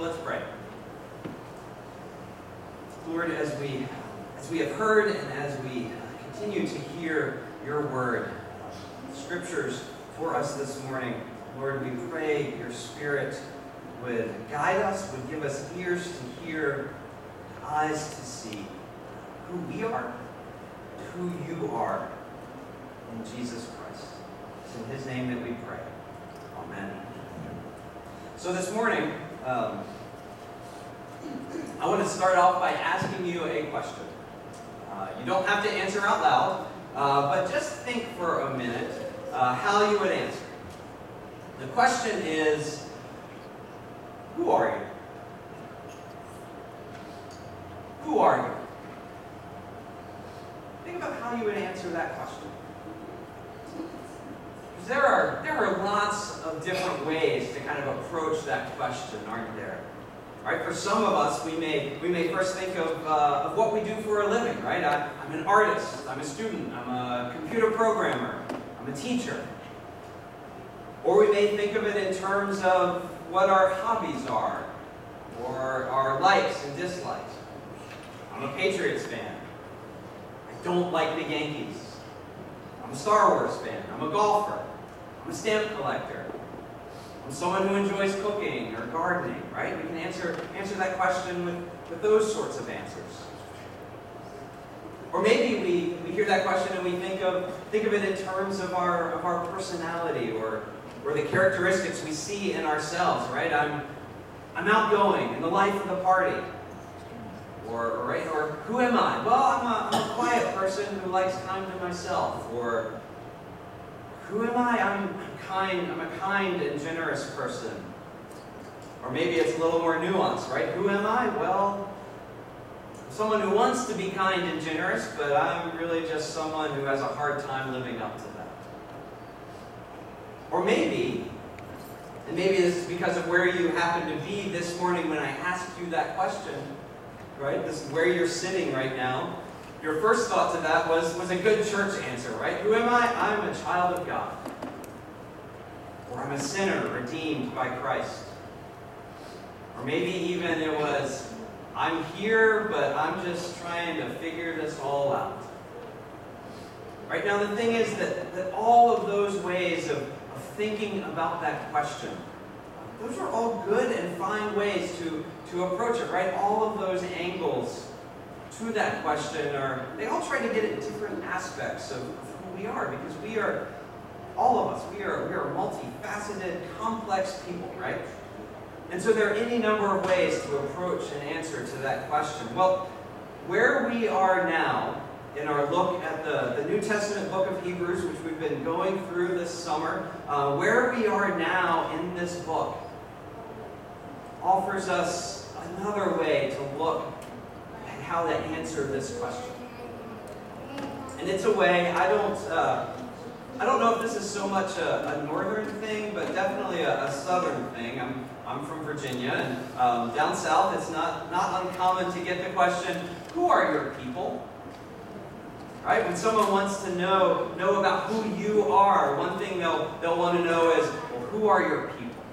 So let's pray. Lord, as we as we have heard and as we continue to hear your word, scriptures for us this morning, Lord, we pray your spirit would guide us, would give us ears to hear, eyes to see who we are, who you are in Jesus Christ. It's in his name that we pray. Amen. So this morning, um, I want to start off by asking you a question. Uh, you don't have to answer out loud, uh, but just think for a minute uh, how you would answer. The question is, who are you? Who are you? Think about how you would answer that question. There are, there are lots of different ways to kind of approach that question, aren't there? Right? For some of us, we may, we may first think of, uh, of what we do for a living, right? I, I'm an artist, I'm a student, I'm a computer programmer, I'm a teacher. Or we may think of it in terms of what our hobbies are, or our likes and dislikes. I'm a Patriots fan. I don't like the Yankees. I'm a Star Wars fan. I'm a golfer. I'm a stamp collector. I'm someone who enjoys cooking or gardening, right? We can answer, answer that question with, with those sorts of answers. Or maybe we, we hear that question and we think of, think of it in terms of our, of our personality or, or the characteristics we see in ourselves, right? I'm, I'm outgoing in the life of the party. Or, or, right, or who am I? Well, I'm a, I'm a quiet person who likes time to myself. Or who am I? I'm kind, I'm a kind and generous person. Or maybe it's a little more nuanced, right? Who am I? Well, someone who wants to be kind and generous, but I'm really just someone who has a hard time living up to that. Or maybe, and maybe this is because of where you happen to be this morning when I asked you that question, right? This is where you're sitting right now. Your first thought to that was, was a good church answer, right? Who am I? I'm a child of God. Or I'm a sinner redeemed by Christ. Or maybe even it was, I'm here, but I'm just trying to figure this all out. Right now, the thing is that, that all of those ways of, of thinking about that question, those are all good and fine ways to, to approach it, right? All of those angles to that question are, they all try to get at different aspects of, who we are, because we are, all of us, we are, we are multifaceted, complex people, right? And so there are any number of ways to approach and answer to that question. Well, where we are now in our look at the, the New Testament book of Hebrews, which we've been going through this summer, uh, where we are now in this book offers us another way to look how to answer this question. And it's a way, I don't, uh, I don't know if this is so much a, a northern thing, but definitely a, a, southern thing. I'm, I'm from Virginia, and um, down south it's not, not uncommon to get the question, who are your people? Right? When someone wants to know, know about who you are, one thing they'll, they'll want to know is, well, who are your people?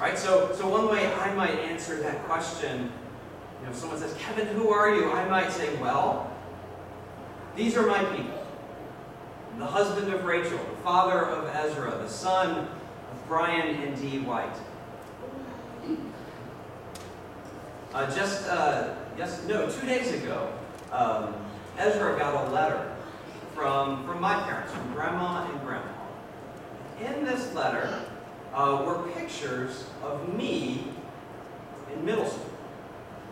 Right? So, so one way I might answer that question, you know, if someone says, Kevin, who are you? I might say, well, these are my people. The husband of Rachel, the father of Ezra, the son of Brian and Dee White. Uh, just, uh, yes, no, two days ago, um, Ezra got a letter from, from my parents, from Grandma and Grandpa. In this letter uh, were pictures of me in middle school.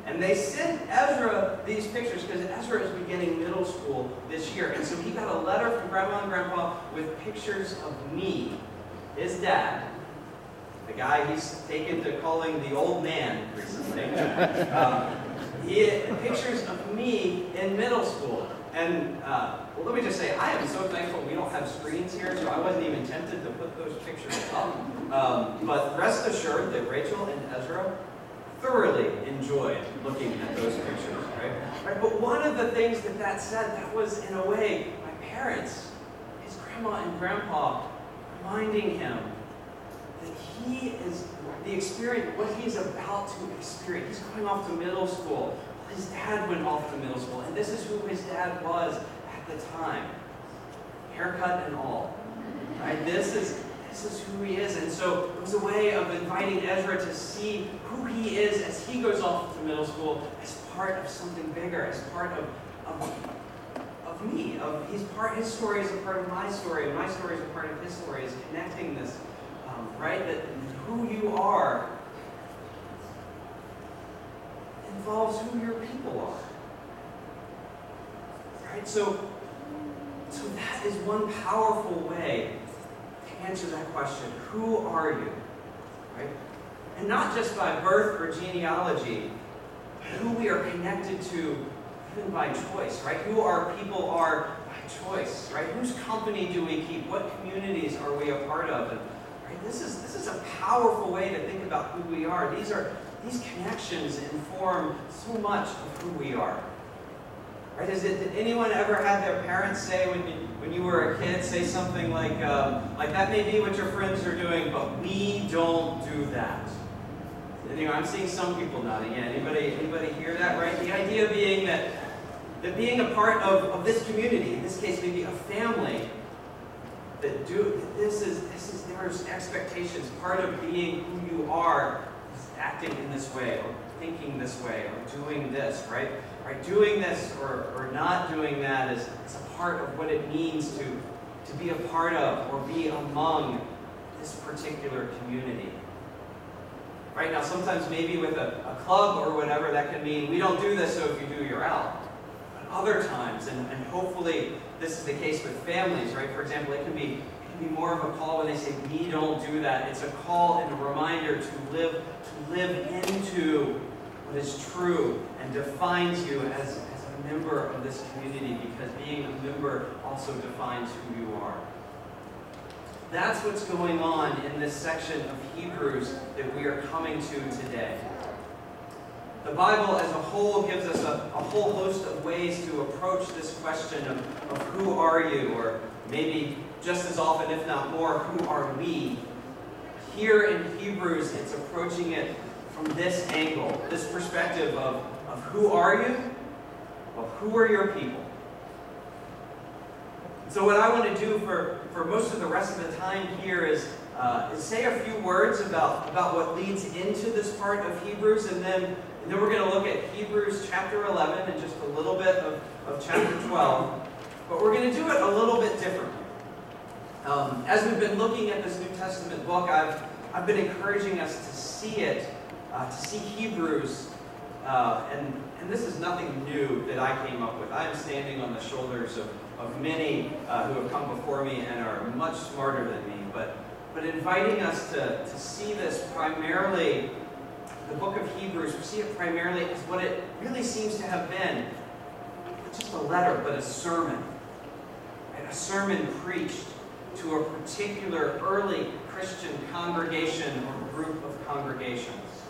And they sent Ezra these pictures because Ezra is beginning middle school this year. And so he got a letter from Grandma and Grandpa with pictures of me, his dad, the guy he's taken to calling the old man recently. um, he pictures of me in middle school. And uh, well, let me just say, I am so thankful we don't have screens here, so I wasn't even tempted to put those pictures up. Um, but rest assured that Rachel and Ezra thoroughly enjoyed looking at those pictures, right? right? But one of the things that that said, that was in a way my parents, his grandma and grandpa, reminding him that he is the experience, what he's about to experience. He's going off to middle school. His dad went off to middle school, and this is who his dad was at the time. Haircut and all. Right? This is this is who he is. And so it was a way of inviting Ezra to see who he is as he goes off to middle school as part of something bigger, as part of, of, of me. Of his part his story is a part of my story, and my story is a part of his story, is connecting this. Um, right? That who you are involves who your people are. Right? So, so that is one powerful way answer that question. Who are you? Right? And not just by birth or genealogy, who we are connected to even by choice, right? Who our people are by choice, right? Whose company do we keep? What communities are we a part of? And right, this is this is a powerful way to think about who we are. These are these connections inform so much of who we are. Right? Is it, did anyone ever have their parents say when you, when you were a kid, say something like, um, like that may be what your friends are doing, but we don't do that. Anyway, I'm seeing some people nodding. Yeah, anybody, anybody hear that, right? The idea being that, that being a part of, of this community, in this case maybe a family, that do this is this is there's expectations. Part of being who you are acting in this way or thinking this way or doing this, right? Right? Doing this or, or not doing that is, is a part of what it means to, to be a part of or be among this particular community. Right now, sometimes maybe with a, a club or whatever, that can mean we don't do this, so if you do, you're out. But other times, and, and hopefully this is the case with families, right? For example, it can be it can be more of a call when they say we don't do that. It's a call and a reminder to live to live into what is true and defines you as, as a member of this community because being a member also defines who you are. That's what's going on in this section of Hebrews that we are coming to today. The Bible as a whole gives us a, a whole host of ways to approach this question of, of who are you, or maybe just as often, if not more, who are we? Here in Hebrews, it's approaching it from this angle, this perspective of, of who are you? Well, who are your people? So what I want to do for, for most of the rest of the time here is, uh, is say a few words about, about what leads into this part of Hebrews, and then, and then we're going to look at Hebrews chapter 11 and just a little bit of, of chapter 12. But we're going to do it a little bit differently. Um, as we've been looking at this New Testament book, I've, I've been encouraging us to see it, uh, to see Hebrews, uh, and, and this is nothing new that I came up with. I am standing on the shoulders of, of many uh, who have come before me and are much smarter than me, but, but inviting us to, to see this primarily, the book of Hebrews, we see it primarily as what it really seems to have been, just a letter, but a sermon. And a sermon preached to a particular early Christian congregation or group of congregations.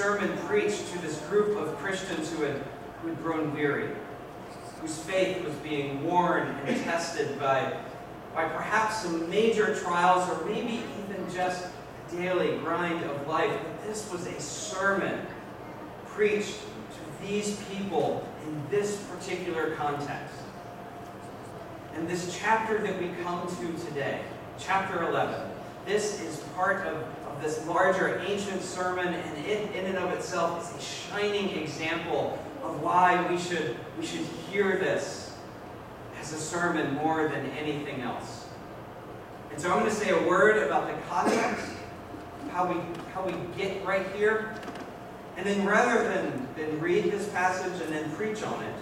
Sermon preached to this group of Christians who had, who had grown weary, whose faith was being worn and tested by, by perhaps some major trials or maybe even just daily grind of life. But this was a sermon preached to these people in this particular context. And this chapter that we come to today, chapter 11, this is part of, this larger ancient sermon, and it in and of itself is a shining example of why we should, we should hear this as a sermon more than anything else. And so I'm going to say a word about the context, how we, how we get right here, and then rather than, than read this passage and then preach on it,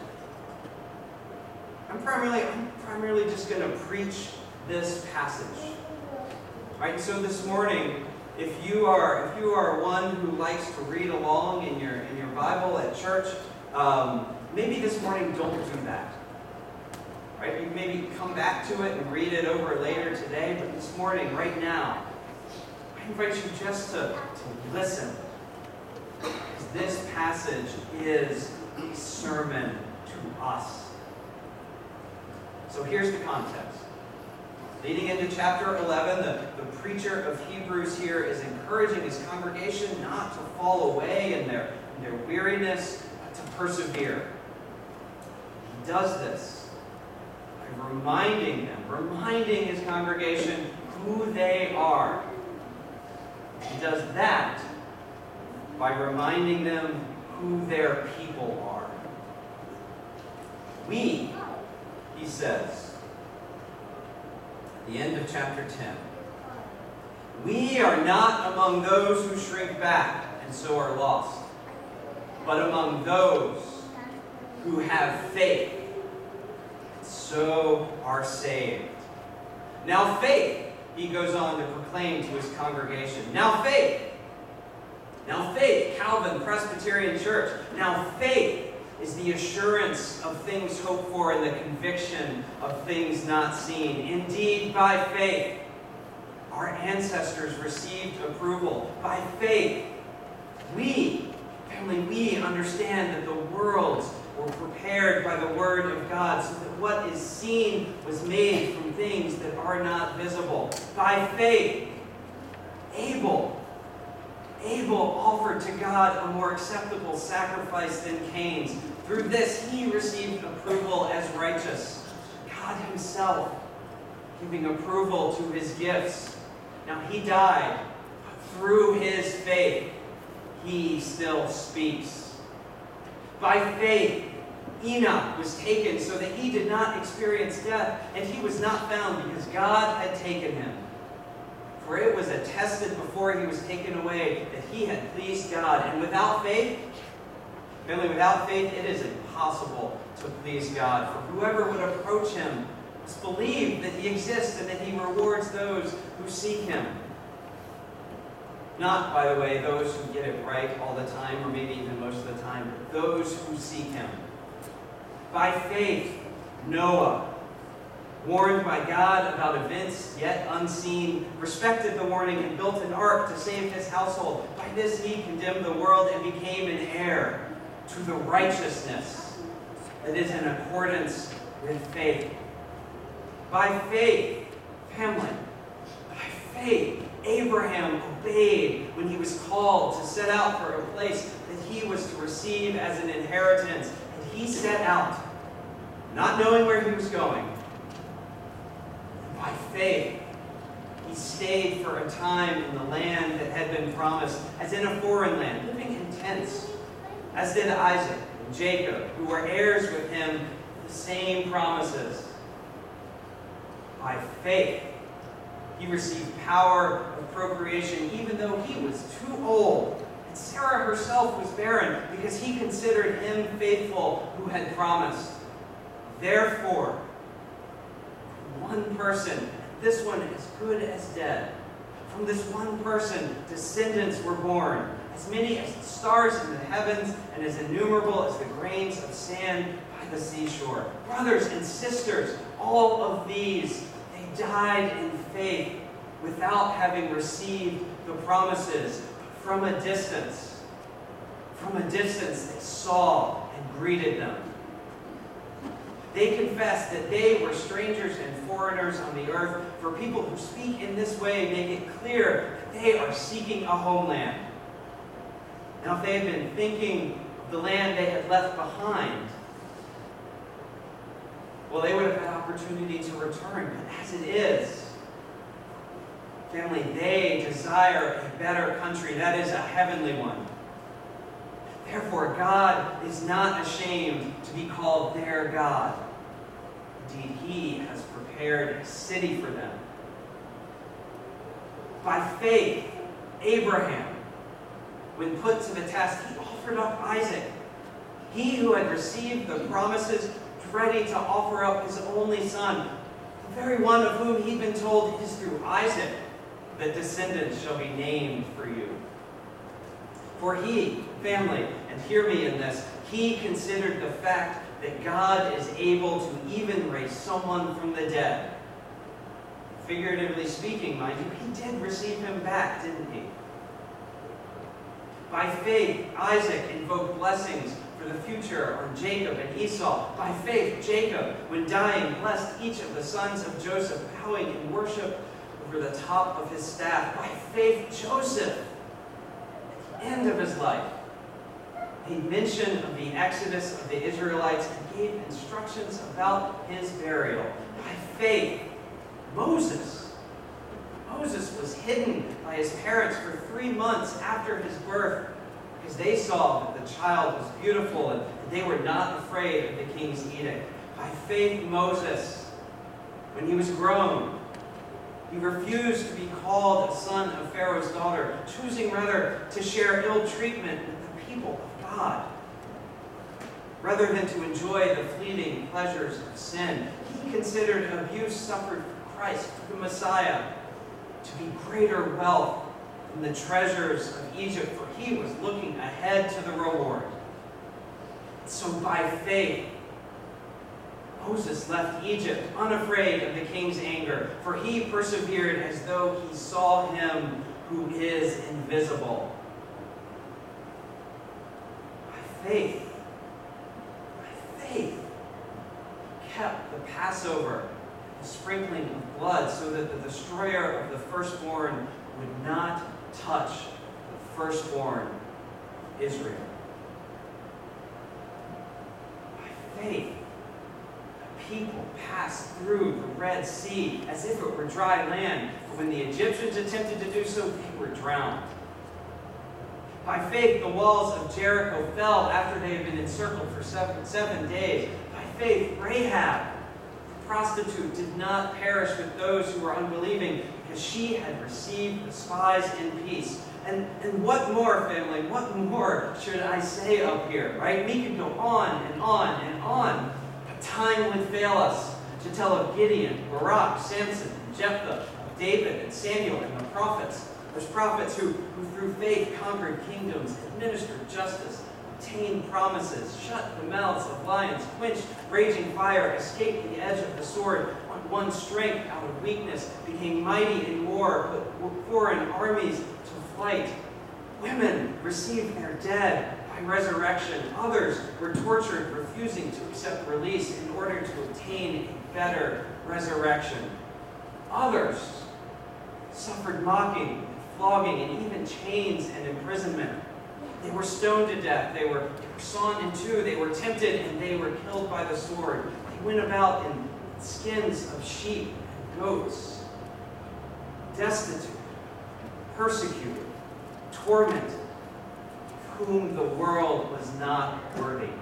I'm primarily, I'm primarily just going to preach this passage. Right? So this morning, if you are if you are one who likes to read along in your in your Bible at church, um, maybe this morning don't do that. Right? You maybe come back to it and read it over later today, but this morning, right now, I invite you just to, to listen. Because this passage is a sermon to us. So here's the context. Leading into chapter 11, the, the preacher of Hebrews here is encouraging his congregation not to fall away in their, in their weariness, to persevere. He does this by reminding them, reminding his congregation who they are. He does that by reminding them who their people are. We, he says, the end of chapter 10. We are not among those who shrink back and so are lost, but among those who have faith and so are saved. Now, faith, he goes on to proclaim to his congregation. Now, faith. Now, faith, Calvin Presbyterian Church. Now, faith is the assurance of things hoped for and the conviction of things not seen. Indeed, by faith, our ancestors received approval. By faith, we, family, we understand that the worlds were prepared by the Word of God, so that what is seen was made from things that are not visible. By faith, Abel Abel offered to God a more acceptable sacrifice than Cain's. Through this, he received approval as righteous. God himself giving approval to his gifts. Now, he died, but through his faith, he still speaks. By faith, Enoch was taken so that he did not experience death, and he was not found because God had taken him. For it was attested before he was taken away that he had pleased God. And without faith, family, without faith, it is impossible to please God. For whoever would approach him must believe that he exists and that he rewards those who seek him. Not, by the way, those who get it right all the time, or maybe even most of the time, but those who seek him. By faith, Noah warned by God about events yet unseen, respected the warning, and built an ark to save his household. By this he condemned the world and became an heir to the righteousness that is in accordance with faith. By faith, family, by faith, Abraham obeyed when he was called to set out for a place that he was to receive as an inheritance. And he set out, not knowing where he was going by faith, he stayed for a time in the land that had been promised, as in a foreign land, living in tents, as did Isaac and Jacob, who were heirs with him the same promises. By faith, he received power of procreation even though he was too old. And Sarah herself was barren because he considered him faithful who had promised. Therefore, one person. This one as good as dead. From this one person, descendants were born, as many as the stars in the heavens and as innumerable as the grains of sand by the seashore. Brothers and sisters, all of these, they died in faith without having received the promises from a distance. From a distance, they saw and greeted them. They confess that they were strangers and foreigners on the earth. For people who speak in this way, make it clear that they are seeking a homeland. Now, if they had been thinking of the land they had left behind, well, they would have had opportunity to return. But as it is, family, they desire a better country. That is a heavenly one. Therefore, God is not ashamed to be called their God. Indeed, He has prepared a city for them. By faith, Abraham, when put to the test, he offered up Isaac. He who had received the promises, ready to offer up his only son, the very one of whom he'd been told it is through Isaac that descendants shall be named for you. For he, family, and hear me in this, he considered the fact that God is able to even raise someone from the dead. Figuratively speaking, mind you, he did receive him back, didn't he? By faith, Isaac invoked blessings for the future on Jacob and Esau. By faith, Jacob, when dying, blessed each of the sons of Joseph, bowing in worship over the top of his staff. By faith, Joseph, at the end of his life, made mention of the exodus of the Israelites and gave instructions about his burial. By faith, Moses. Moses was hidden by his parents for three months after his birth because they saw that the child was beautiful and they were not afraid of the king's edict. By faith, Moses, when he was grown, he refused to be called a son of Pharaoh's daughter, choosing rather to share ill treatment with the people God. Rather than to enjoy the fleeting pleasures of sin, he considered abuse suffered for Christ, the Messiah, to be greater wealth than the treasures of Egypt, for he was looking ahead to the reward. So by faith, Moses left Egypt unafraid of the king's anger, for he persevered as though he saw him who is invisible. By faith, by faith, kept the Passover, the sprinkling of blood, so that the destroyer of the firstborn would not touch the firstborn Israel. By faith, the people passed through the Red Sea as if it were dry land. But when the Egyptians attempted to do so, they were drowned. By faith, the walls of Jericho fell after they had been encircled for seven, seven days. By faith, Rahab, the prostitute, did not perish with those who were unbelieving because she had received the spies in peace. And, and what more, family? What more should I say up here, right? We could go on and on and on. But time would fail us to tell of Gideon, Barak, Samson, and Jephthah, of David and Samuel and the prophets. There's prophets who, who through faith conquered kingdoms, administered justice, obtained promises, shut the mouths of lions, quenched raging fire, escaped the edge of the sword, won strength out of weakness, became mighty in war, put foreign armies to flight. Women received their dead by resurrection. Others were tortured, refusing to accept release in order to obtain a better resurrection. Others suffered mocking, flogging, and even chains and imprisonment. They were stoned to death. They were, sawn in two. They were tempted, and they were killed by the sword. They went about in skins of sheep and goats, destitute, persecuted, tormented, whom the world was not worthy. They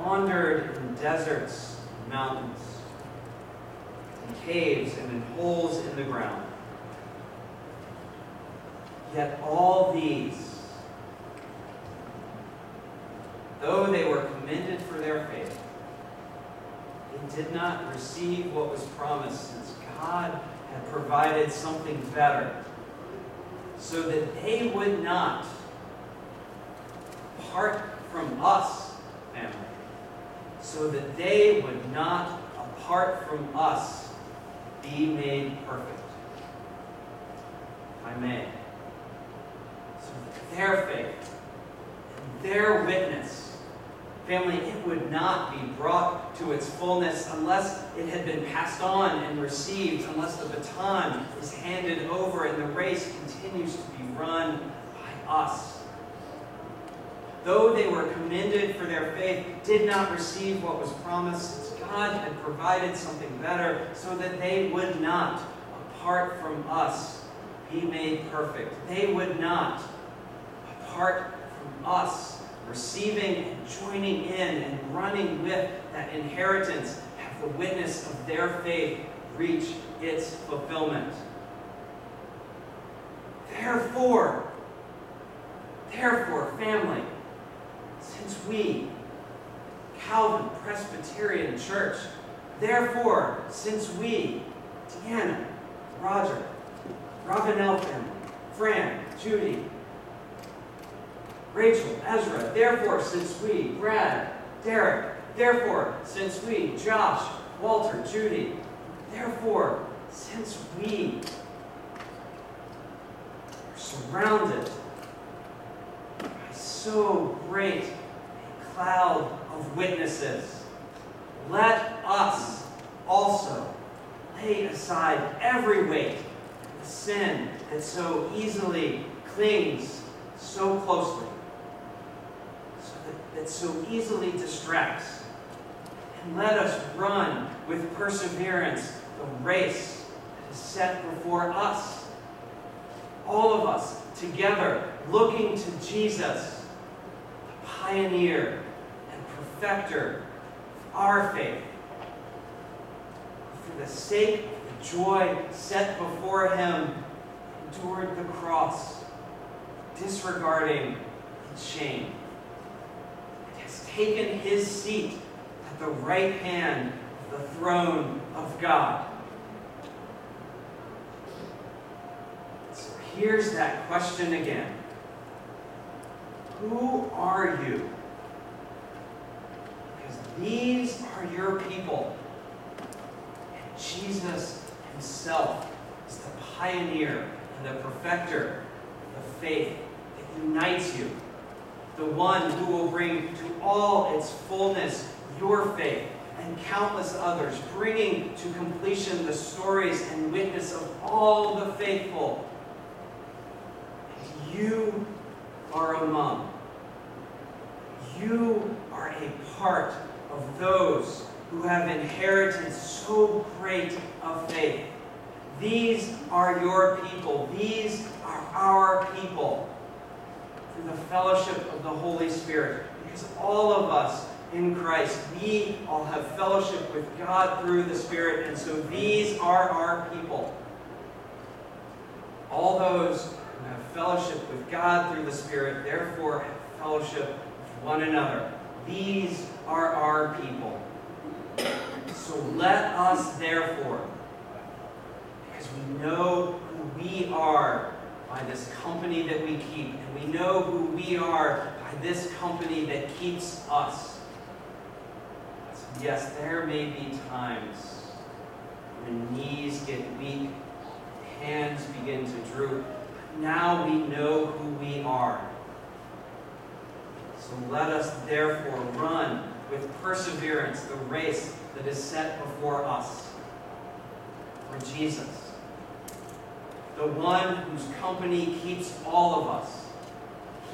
Wandered in deserts and mountains, in caves and in holes in the ground. Yet all these, though they were commended for their faith, they did not receive what was promised since God had provided something better so that they would not part from us, family, so that they would not, apart from us, be made perfect. I may. Their faith and their witness Family, it would not be brought to its fullness unless it had been passed on and received, unless the baton is handed over and the race continues to be run by us. Though they were commended for their faith, did not receive what was promised, God had provided something better, so that they would not, apart from us, be made perfect. They would not, apart from us, receiving and joining in and running with that inheritance, have the witness of their faith reach its fulfillment. Therefore, therefore, family, since we, Calvin Presbyterian Church, therefore, since we, Deanna, Roger, Robin family, Fran, Judy, Rachel, Ezra, therefore, since we, Brad, Derek, therefore, since we, Josh, Walter, Judy, therefore, since we are surrounded by so great a cloud of witnesses, let us also lay aside every weight the sin that so easily clings so closely, that, so easily distracts. And let us run with perseverance the race that is set before us. All of us together looking to Jesus, the pioneer and perfecter of our faith. For the sake of the joy set before him, endured the cross, disregarding its shame. Has taken his seat at the right hand of the throne of God. So here's that question again. Who are you? Because these are your people. And Jesus himself is the pioneer and the perfecter of the faith that unites you. The one who will bring to all its fullness your faith and countless others, bringing to completion the stories and witness of all the faithful. And you are among. You are a part of those who have inherited so great a faith. These are your people. These are our people fellowship of the Holy Spirit. Because all of us in Christ, we all have fellowship with God through the Spirit, and so these are our people. All those who have fellowship with God through the Spirit, therefore have fellowship with one another. These are our people. So let us, therefore, because we know who we are by this company that we keep, and we know who we are by this company that keeps us. So yes, there may be times when knees get weak, hands begin to droop. But now we know who we are. So let us therefore run with perseverance the race that is set before us for Jesus, the one whose company keeps all of us.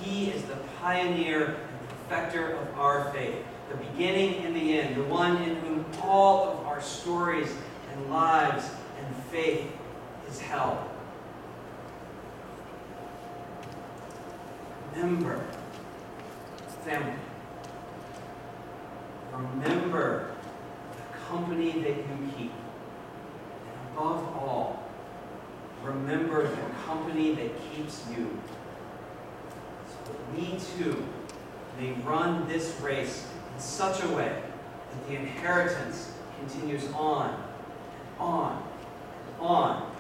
He is the pioneer and perfecter of our faith, the beginning and the end, the one in whom all of our stories and lives and faith is held. Remember, family, remember the company that you keep. And above all, remember the company that keeps you. So that we too may run this race in such a way that the inheritance continues on and on and on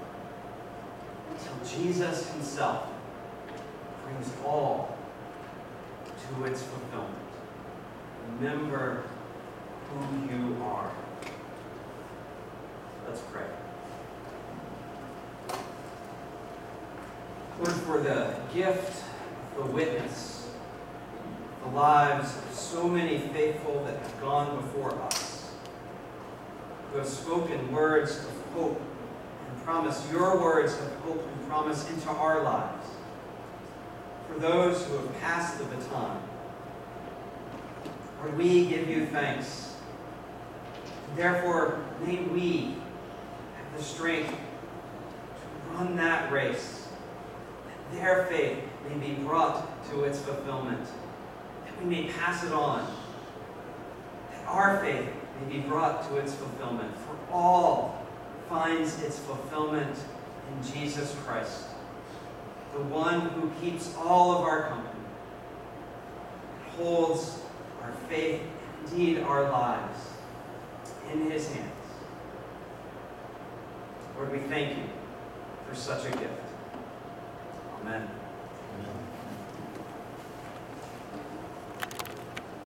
until Jesus himself brings all to its fulfillment. Remember who you are. Let's pray. Lord, for the gift, the witness, the lives of so many faithful that have gone before us, who have spoken words of hope and promise, your words of hope and promise into our lives. For those who have passed the baton, Lord, we give you thanks. Therefore, may we have the strength to run that race, their faith may be brought to its fulfillment, that we may pass it on, that our faith may be brought to its fulfillment, for all finds its fulfillment in Jesus Christ, the one who keeps all of our company, holds our faith, indeed our lives, in his hands. Lord, we thank you for such a gift. Amen.